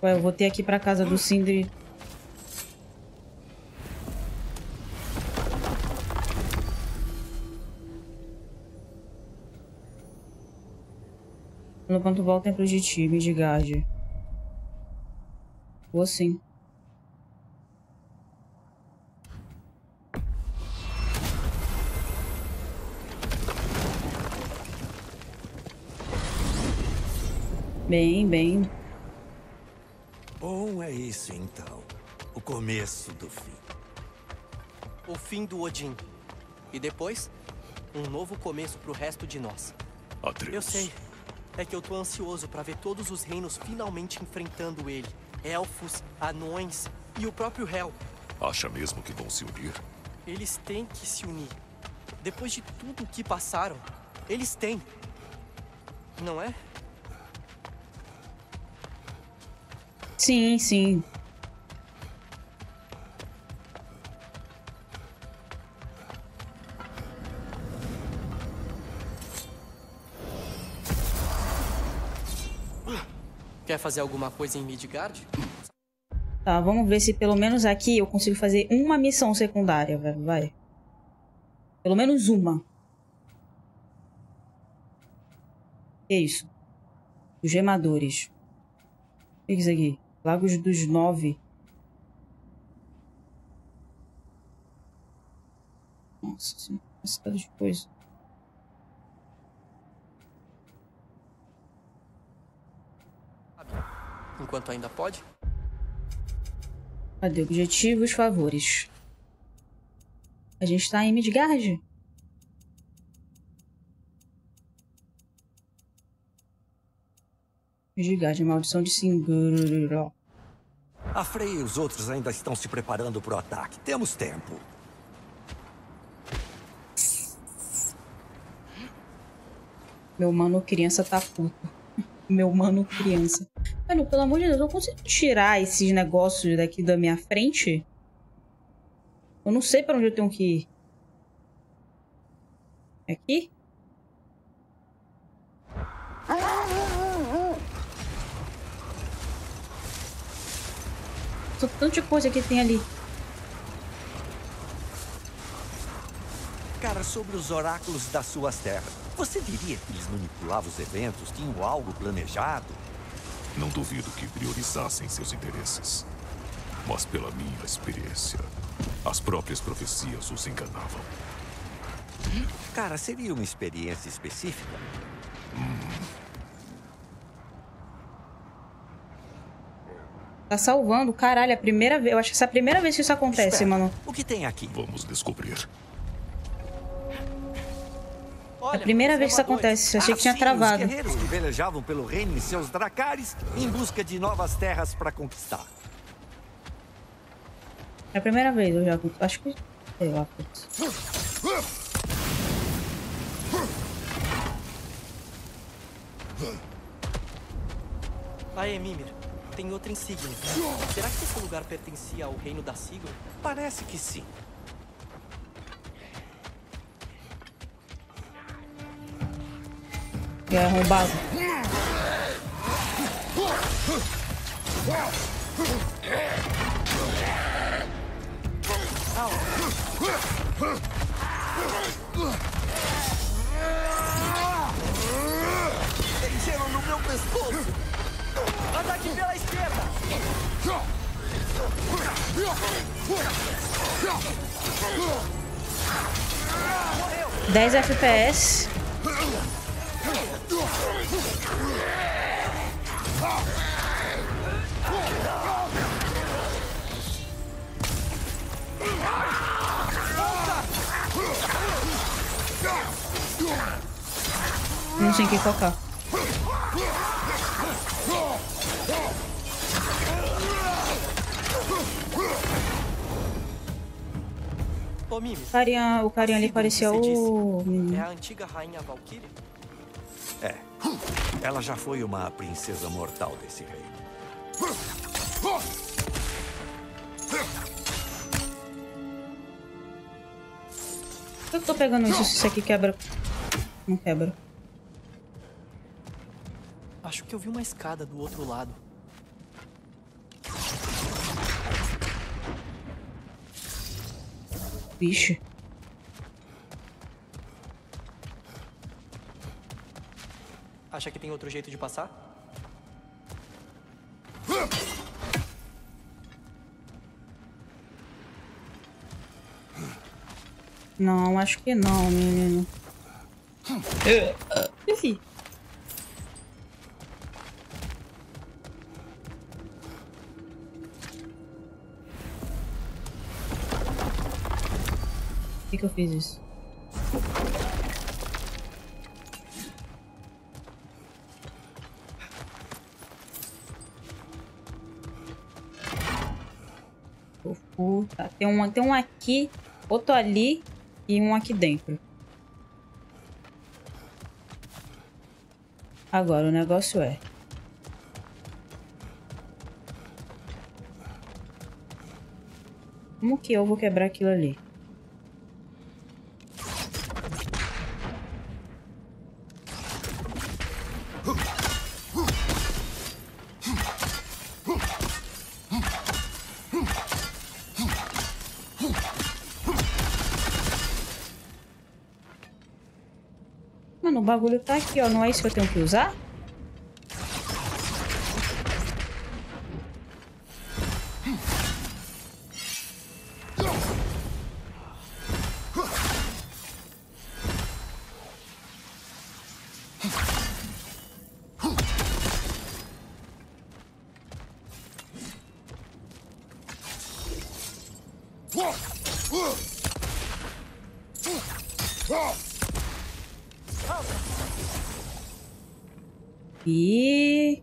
Ué, eu vou ter aqui pra casa do Sindri. No ponto volta templo de time de Gard. Vou sim. Bem, bem. Bom, é isso então. O começo do fim. O fim do Odin. E depois, um novo começo pro resto de nós. Atreus. Eu sei. É que eu tô ansioso pra ver todos os reinos finalmente enfrentando ele. Elfos, anões e o próprio Hel. Acha mesmo que vão se unir? Eles têm que se unir. Depois de tudo o que passaram, eles têm. Não é? Sim, sim. Quer fazer alguma coisa em Midgard? Tá, vamos ver se pelo menos aqui eu consigo fazer uma missão secundária, velho. Vai. Pelo menos uma. Que é isso? Os gemadores. O que é isso aqui? Lagos dos Nove. Nossa essa de coisa. Enquanto ainda pode? Cadê? Objetivos, favores. A gente tá em Midgard? Midgard, maldição de Singuro. A Frey e os outros ainda estão se preparando para o ataque. Temos tempo. Meu mano criança tá puto. Meu mano criança. Mano, pelo amor de Deus, eu consigo tirar esses negócios daqui da minha frente? Eu não sei pra onde eu tenho que ir. É aqui? Só tanto de coisa que tem ali. Cara, sobre os oráculos das suas terras, você diria que eles manipulavam os eventos, tinham algo planejado? Não duvido que priorizassem seus interesses. Mas pela minha experiência, as próprias profecias os enganavam. Cara, seria uma experiência específica? Tá salvando, caralho, é a primeira vez. Eu acho que essa é a primeira vez que isso acontece, Espera, mano. O que tem aqui? Vamos descobrir. É a primeira vez que isso acontece. Eu achei que Ah, tinha sim, travado. Os guerreiros que velejavam pelo reino em seus dracares em busca de novas terras para conquistar. É a primeira vez, eu já. Acho que. Sei lá, putz. Aê, Mimir. Tem outra insígnia. Será que esse lugar pertencia ao reino da sigla? Parece que sim. Que é arrombado. Tem gelo no meu pescoço! Ataque pela esquerda! 10 FPS. Não em que focar. O carinha, o carinha ali Sigurd, parecia o. disse, É a antiga rainha Valkyrie? É. Ela já foi uma princesa mortal desse reino. Por que eu tô pegando isso se isso aqui quebra? Não quebra. Acho que eu vi uma escada do outro lado. Vixe. Acha que tem outro jeito de passar? Não, acho que não, menino. Ih. Que, que eu fiz isso? Tá, tem um, tem um aqui, outro ali e um aqui dentro. Agora, o negócio é... Como que eu vou quebrar aquilo ali? O bagulho tá aqui, ó. Não é isso que eu tenho que usar? E...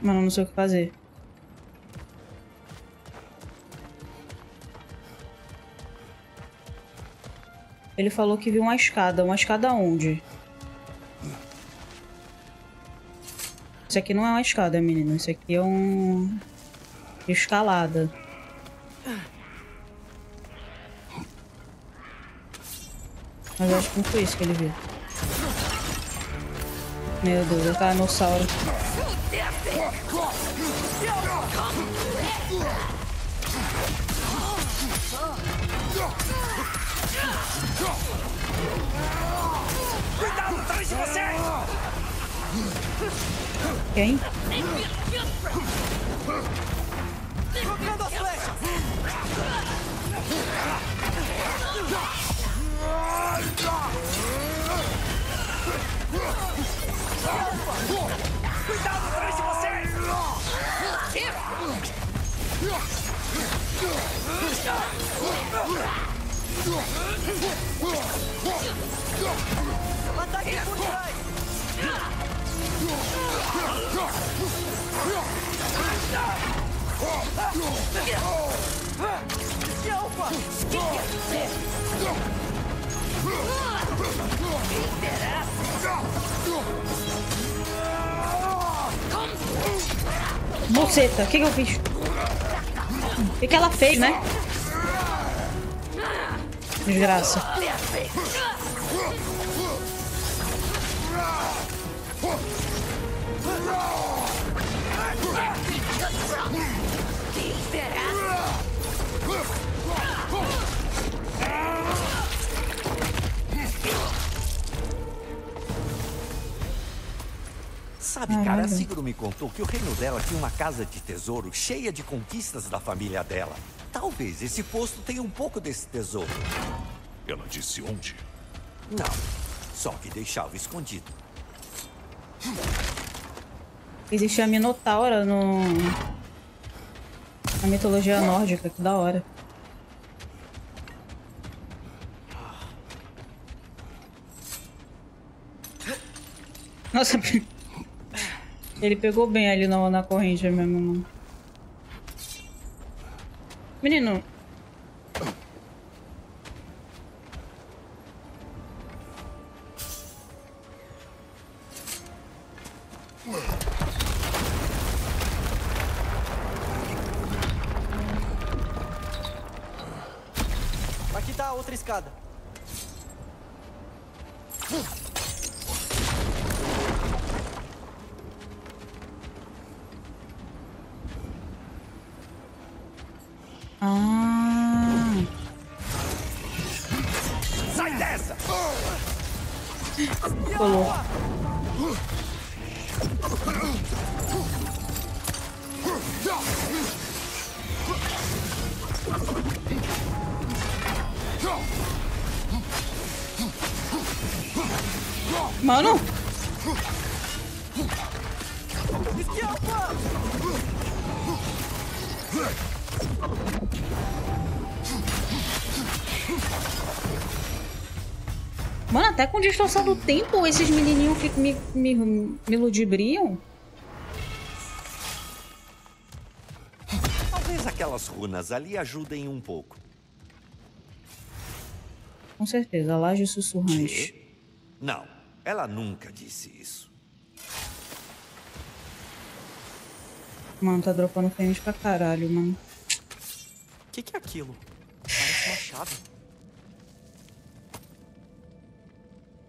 Mano, não sei o que fazer. Ele falou que viu uma escada. Uma escada onde? Isso aqui não é uma escada, menino. Isso aqui é um... Escalada. Mas acho que não foi isso que ele viu. Meu Deus, é Carnossauro. Cuidado atrás de você! Quem? Jogando as flechas! Cuidado atrás de você! Ataque por trás! Buceta, o que, que eu fiz? O que, que ela fez, né? Desgraça. Sabe, cara, a. Siguro me contou que o reino dela tinha uma casa de tesouro cheia de conquistas da família dela. Talvez esse posto tenha um pouco desse tesouro. Ela disse onde? Não, só que deixava escondido. Existe a Minotaura no... Na mitologia nórdica, que da hora. Nossa, ele pegou bem ali na, na corrente mesmo. mano. Menino, Aqui tá a outra escada. Distorção do tempo, esses menininhos ficam me, me, me ludibriam. Talvez aquelas runas ali ajudem um pouco. Com certeza, laje sussurrante. Quê? Não, ela nunca disse isso. Mano, tá dropando frames pra caralho, mano. O que, que é aquilo? Parece uma chave.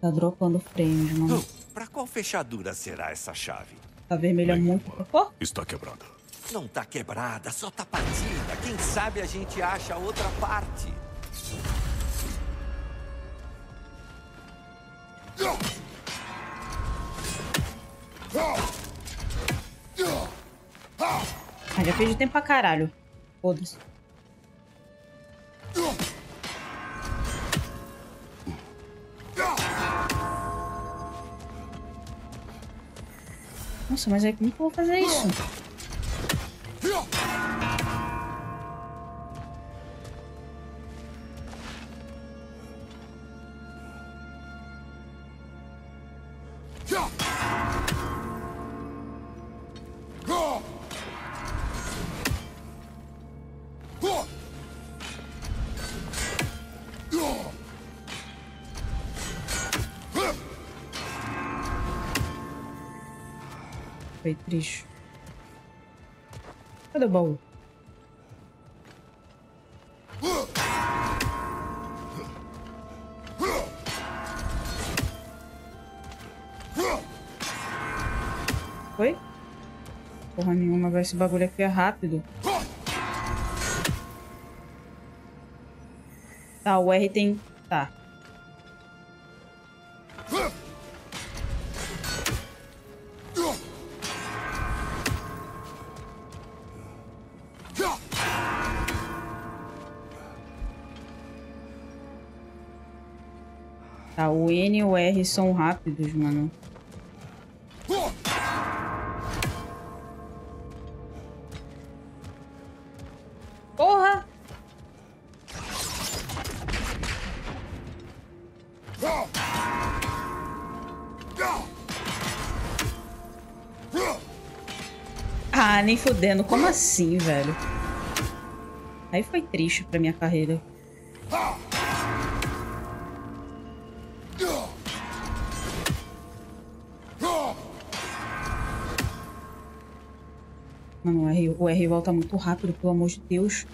Tá dropando frames, mano. Oh, pra qual fechadura será essa chave? Tá vermelha muito. Pô, Está quebrada. Não tá quebrada, só tá partida. Quem sabe a gente acha outra parte. ah, já perdi tempo pra caralho. Foda-se. Nossa, mas aí como que eu vou fazer isso? Triste. Cadê o baú? Foi? Porra nenhuma, vai esse bagulho aqui é rápido. Tá, o R tem... Tá. Tá, o N e o R são rápidos, mano. Porra! Ah, nem fudendo. Como assim, velho? Aí foi triste pra minha carreira. O R, volta muito rápido, pelo amor de Deus.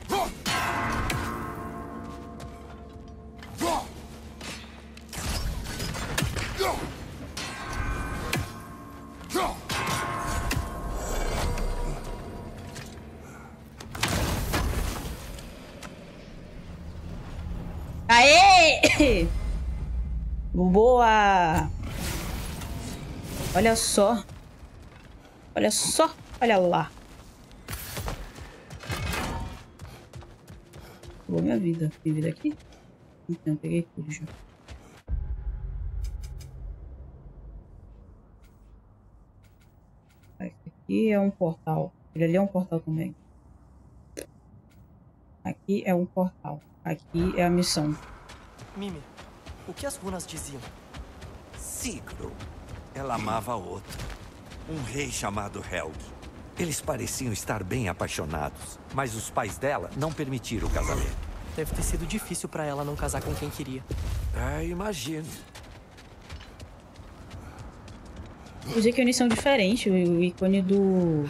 Aê! Boa! Olha só. Olha só. Olha lá. Minha vida. Tem vida aqui? Então, peguei tudo já. Aqui é um portal. Ele ali é um portal também. Aqui é um portal. Aqui é a missão. Mimi, o que as runas diziam? Sigro. Ela amava outro. Um rei chamado Helg. Eles pareciam estar bem apaixonados, mas os pais dela não permitiram o casamento. Deve ter sido difícil pra ela não casar com quem queria. É, imagino. Os ícones são diferentes. O ícone do.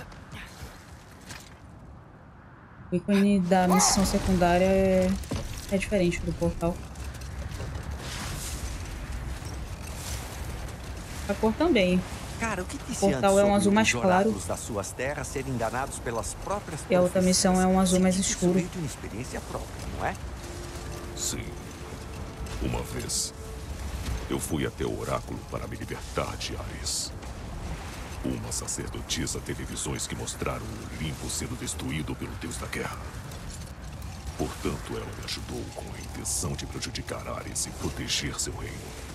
O ícone da missão secundária é, é diferente do portal. A cor também. Cara, o que disse Portal antes é um azul mais claro. das suas terras serem enganados pelas próprias E a outra missão é um azul mais escuro. uma experiência própria, não é? Sim. Uma vez, eu fui até o oráculo para me libertar de Ares. Uma sacerdotisa teve visões que mostraram o Olimpo sendo destruído pelo deus da guerra. Portanto, ela me ajudou com a intenção de prejudicar Ares e proteger seu reino.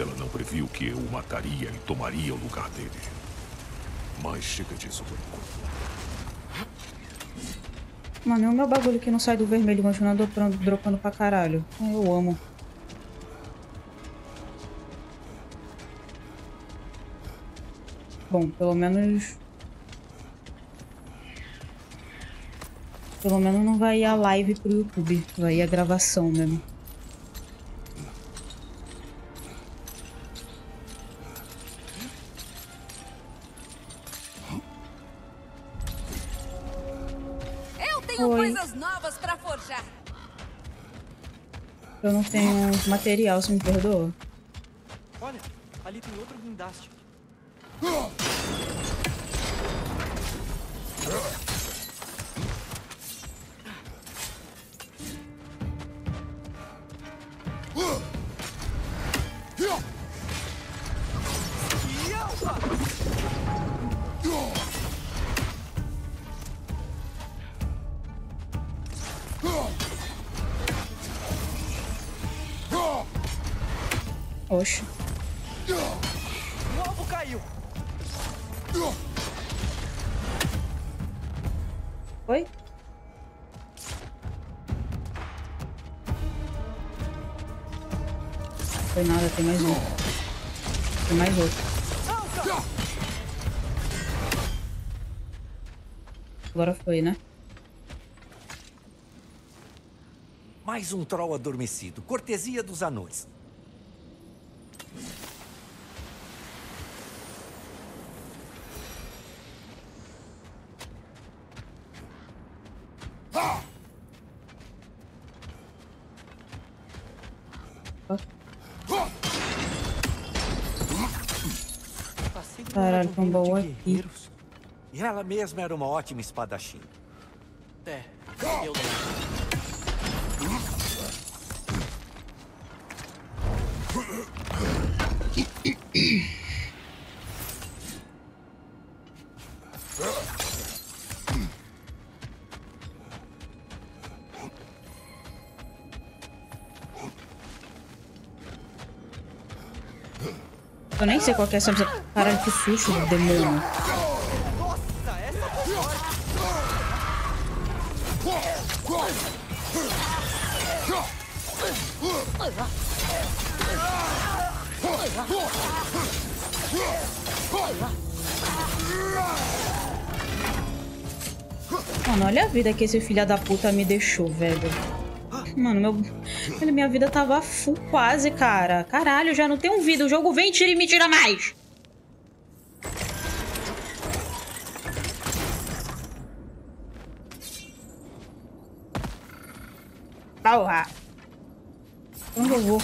Ela não previu que eu o mataria e tomaria o lugar dele. Mas chega disso por enquanto. Mano, é o meu bagulho que não sai do vermelho, continua dropando, dropando pra caralho. Eu amo. Bom, pelo menos. Pelo menos não vai a live pro YouTube. Vai a gravação mesmo. Eu não tenho material, se me perdoa. Olha, ali tem outro guindaste. Oxe. O alvo caiu. Oi? Foi nada, tem mais um. Tem mais outro. Agora foi, né? Mais um troll adormecido. Cortesia dos anões. De aqui. guerreiros. E ela mesma era uma ótima espadachim. É, Eu nem sei qual é essa missão. Caralho, que susto, demônio. Nossa, essa foi. Mano, olha a vida que esse filho da puta me deixou, velho. Mano, meu... Olha, minha vida tava full quase, cara. Caralho, já não tem um vida. O jogo vem, tira e me tira mais. Porra. Onde eu vou?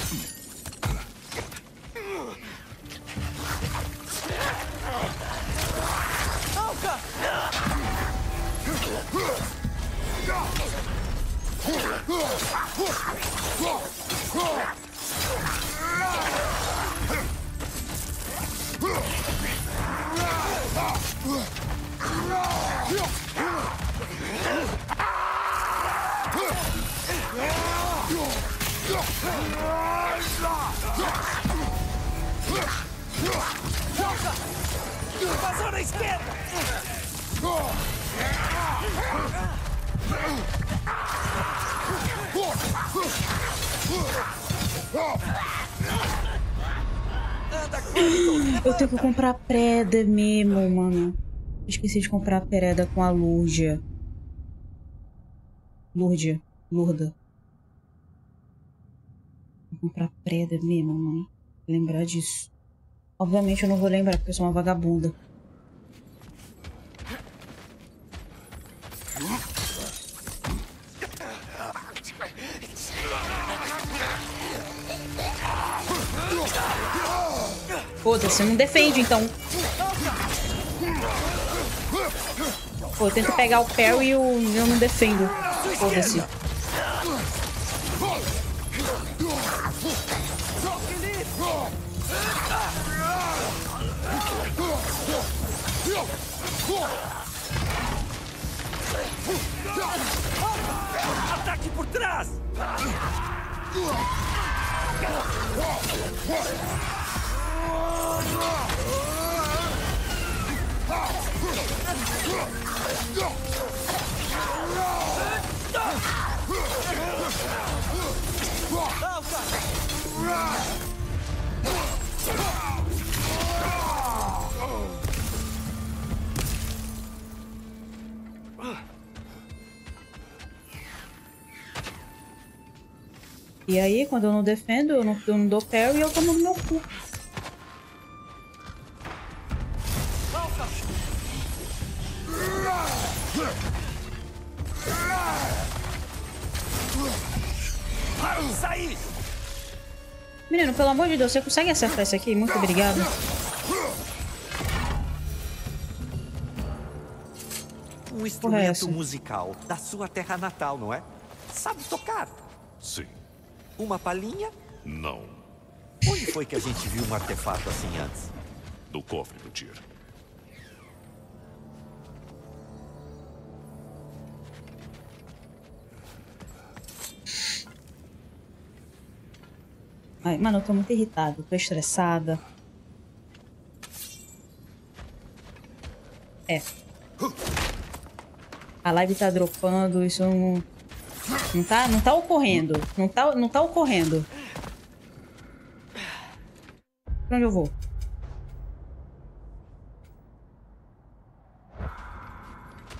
Vazou na esquerda! Eu tenho que comprar preda mesmo, mano. Esqueci de comprar preda com a Lurdia. Lurdia. Lurda. Vou comprar preda mesmo, mano. Lembrar disso. Obviamente eu não vou lembrar, porque eu sou uma vagabunda. Foda-se, não defende então. Pô, eu tento pegar o Perry e eu, eu não defendo. Foda-se. Ataque por trás! E aí, quando eu não defendo, eu não, eu não dou parry, eu tomo no meu cu. Pelo amor de Deus, você consegue acertar isso aqui? Muito obrigado. Um é instrumento essa? musical da sua terra natal, não é? Sabe tocar? Sim. Uma palhinha? Não. Onde foi que a gente viu um artefato assim antes? Do cofre do Tyr. Ai, mano, eu tô muito irritada, tô estressada. É. A live tá dropando, isso não. Não tá, não tá ocorrendo. Não tá, não tá ocorrendo. Pra onde eu vou?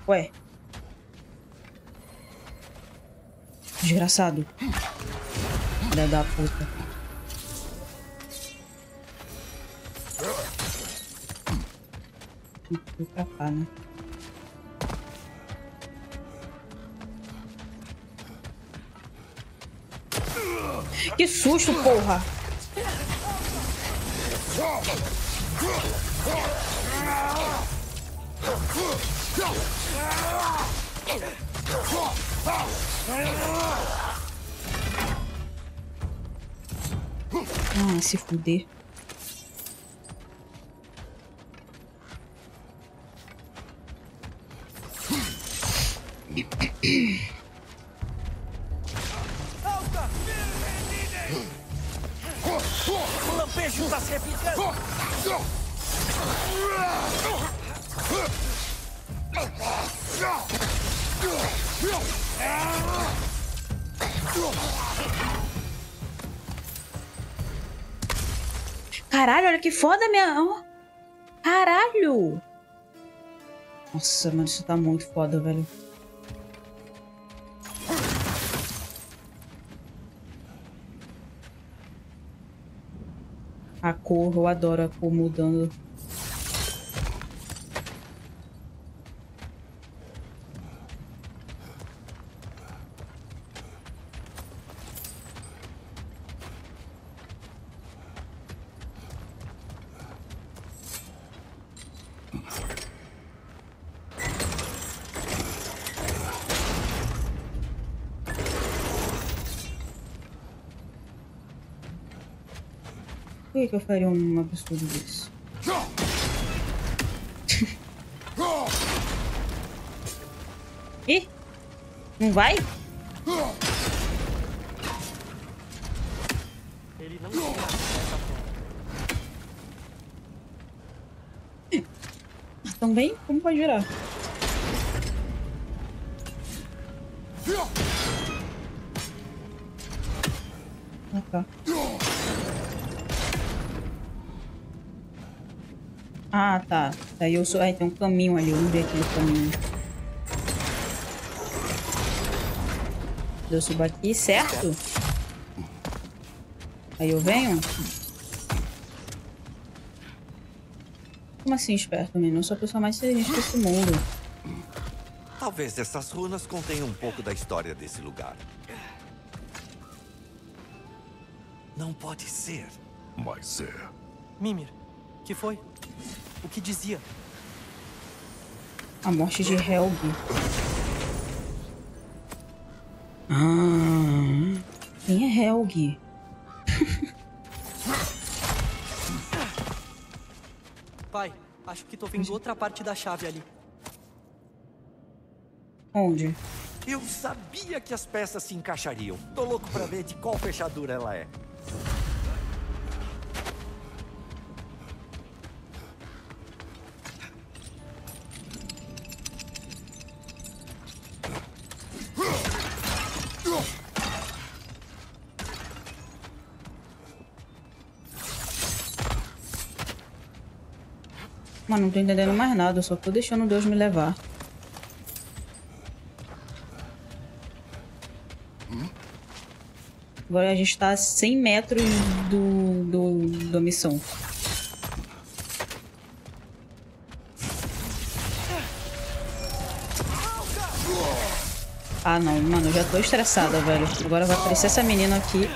Ué. Desgraçado. Filha da puta. Fui pra cá, né? Que susto, porra! Ah, se fuder. Ó. Caralho! Nossa, mano, isso tá muito foda, velho. A cor, eu adoro a cor mudando. Por que, que eu faria um absurdo desse? Ih! Não vai? Ele não forma. Também? Como pode virar? Daí eu sou. Ai, tem um caminho ali. Vamos ver aquele caminho. Eu subo aqui, certo? Aí eu venho? Como assim, esperto, menino? Eu sou a pessoa mais inteligente desse mundo. Talvez essas runas contenham um pouco da história desse lugar. Não pode ser. Mas é. Mimir, que foi? O que dizia? A morte de Helg. Ah, quem é Helg? Pai, acho que tô vendo outra parte da chave ali. Onde? Eu sabia que as peças se encaixariam. Tô louco pra ver de qual fechadura ela é. Mas não tô entendendo mais nada, eu só tô deixando Deus me levar. Agora a gente tá a 100 metros do, do, da missão. Ah não, mano, eu já tô estressada, velho. Agora vai aparecer essa menina aqui.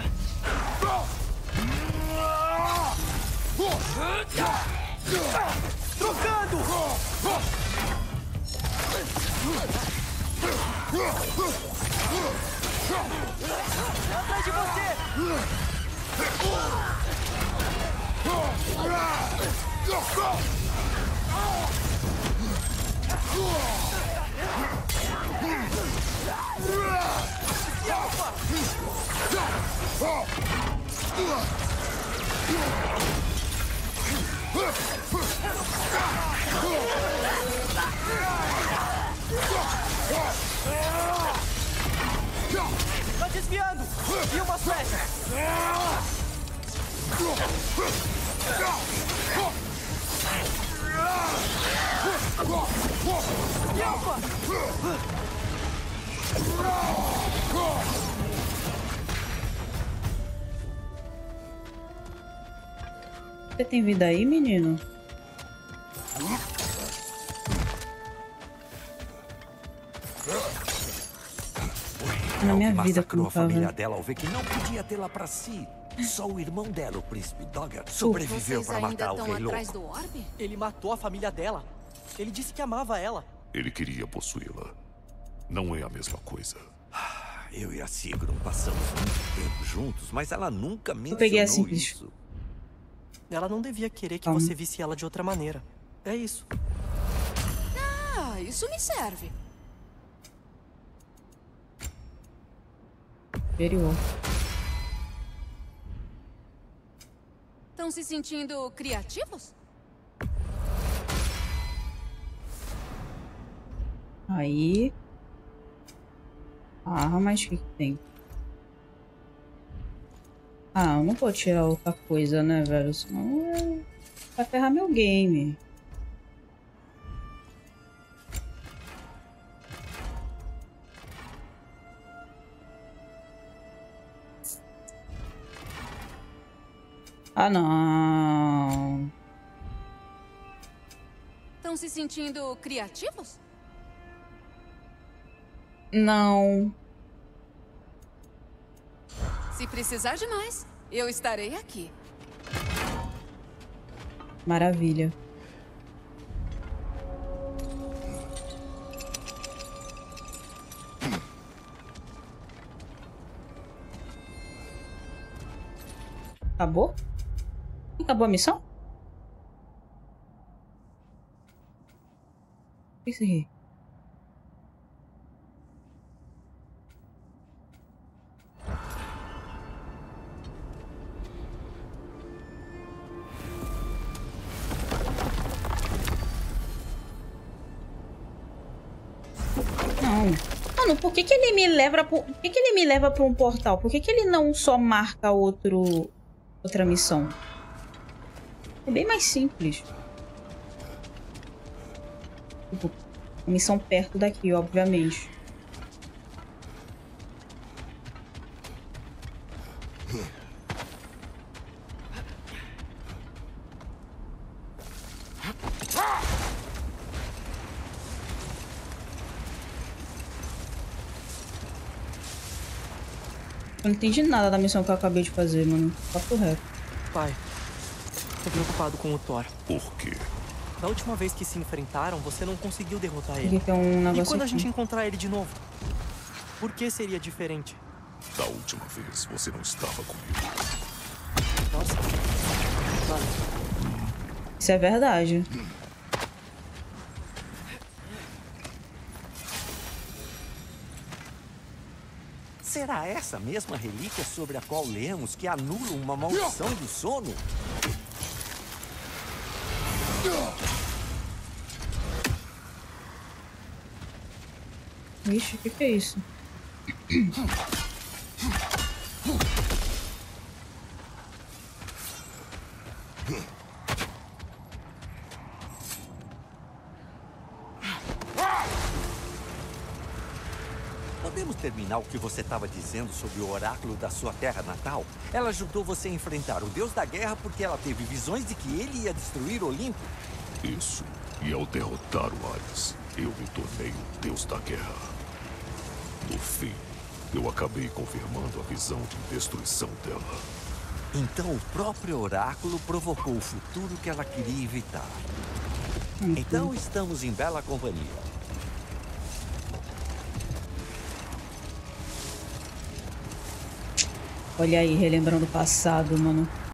Tá desviando! E uma flecha! Você tem vida aí, menino? Na minha vida, como a família tava. dela ao ver que não podia tê-la pra si. Só o irmão dela, o príncipe Dogger, sobreviveu para matar o rei louco. do orbe? Ele matou a família dela. Ele disse que amava ela. Ele queria possuí-la. Não é a mesma coisa. Eu e a Sigrun passamos muito tempo juntos, mas ela nunca mencionou peguei assim, bicho. Ela não devia querer que Calma. você visse ela de outra maneira. É isso. Ah, isso me serve. Superior. Estão se sentindo criativos? Aí. Ah, mas o que, que tem? Ah, eu não vou tirar outra coisa, né, velho? Senão é... vai ferrar meu game. Ah, não. Estão se sentindo criativos? Não. Se precisar de mais, eu estarei aqui. Maravilha. Acabou? Acabou a missão? Isso aqui? Que, que ele me leva pro... Por que, que ele me leva pra um portal? Por que, que ele não só marca outro outra missão? É bem mais simples. Tipo, missão perto daqui, obviamente. Eu não entendi nada da missão que eu acabei de fazer, mano. Papo reto. Pai, tô preocupado com o Thor. Por quê? Da última vez que se enfrentaram, você não conseguiu derrotar ele. Tem um E quando a gente encontrar ele de novo? Por que seria diferente? Da última vez você não estava comigo. Nossa. Valeu. Isso é verdade. Será essa mesma relíquia sobre a qual lemos que anula uma maldição do sono? Vixe, o que, que é isso? Terminar o que você estava dizendo sobre o oráculo da sua terra natal? Ela ajudou você a enfrentar o deus da guerra porque ela teve visões de que ele ia destruir Olimpo? Isso. E ao derrotar o Ares, eu me tornei o deus da guerra. No fim, eu acabei confirmando a visão de destruição dela. Então o próprio oráculo provocou o futuro que ela queria evitar. Então estamos em bela companhia. Olha aí, relembrando o passado, mano.